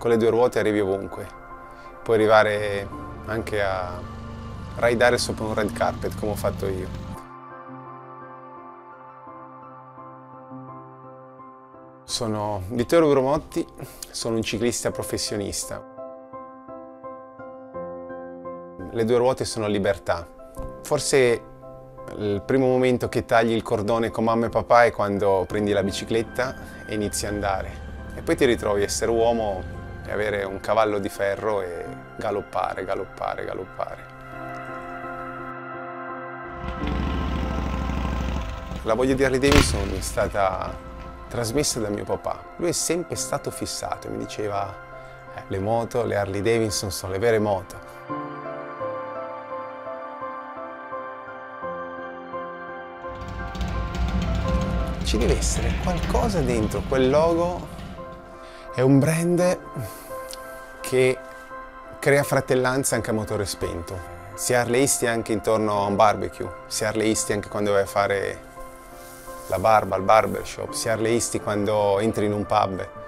con le due ruote arrivi ovunque. Puoi arrivare anche a raidare sopra un red carpet come ho fatto io. Sono Vittorio Bromotti, sono un ciclista professionista. Le due ruote sono libertà. Forse il primo momento che tagli il cordone con mamma e papà è quando prendi la bicicletta e inizi ad andare. E poi ti ritrovi a essere uomo e avere un cavallo di ferro e galoppare, galoppare, galoppare. La voglia di Harley Davidson è stata trasmessa da mio papà. Lui è sempre stato fissato, mi diceva eh, le moto, le Harley Davidson sono le vere moto. Ci deve essere qualcosa dentro quel logo. È un brand che crea fratellanza anche a motore spento. Si arleisti anche intorno a un barbecue, si arleisti anche quando vai a fare la barba al barbershop, si arleisti quando entri in un pub.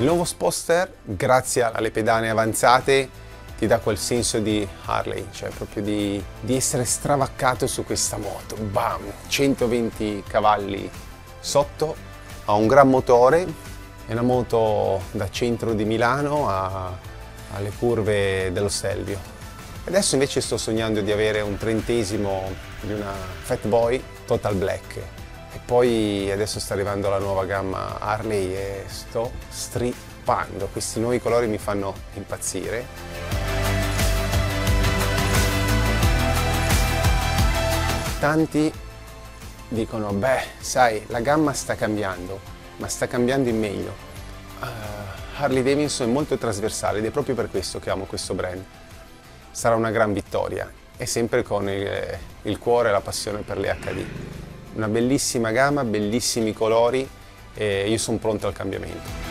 Il nuovo Sposter, grazie alle pedane avanzate, ti dà quel senso di Harley, cioè proprio di, di essere stravaccato su questa moto. Bam! 120 cavalli sotto, ha un gran motore, è una moto da centro di Milano a, alle curve dello Stelvio. Adesso invece sto sognando di avere un trentesimo di una Fat Boy Total Black. E poi adesso sta arrivando la nuova gamma Harley e sto strippando. Questi nuovi colori mi fanno impazzire. Tanti dicono, beh, sai, la gamma sta cambiando, ma sta cambiando in meglio. Uh, Harley Davidson è molto trasversale ed è proprio per questo che amo questo brand. Sarà una gran vittoria e sempre con il, il cuore e la passione per le HD. Una bellissima gamma, bellissimi colori e io sono pronto al cambiamento.